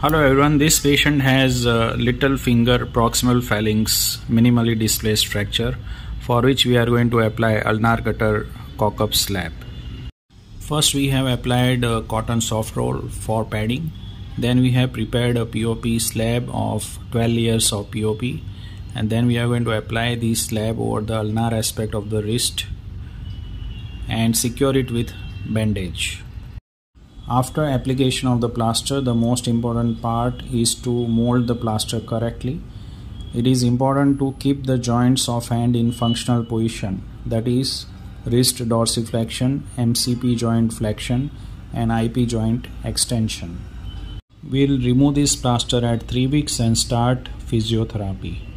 Hello everyone, this patient has uh, little finger proximal phalanx minimally displaced fracture for which we are going to apply ulnar gutter cock-up slab. First we have applied a cotton soft roll for padding. Then we have prepared a POP slab of 12 layers of POP and then we are going to apply this slab over the ulnar aspect of the wrist and secure it with bandage. After application of the plaster, the most important part is to mold the plaster correctly. It is important to keep the joints of hand in functional position that is wrist dorsiflexion, MCP joint flexion and IP joint extension. We'll remove this plaster at 3 weeks and start physiotherapy.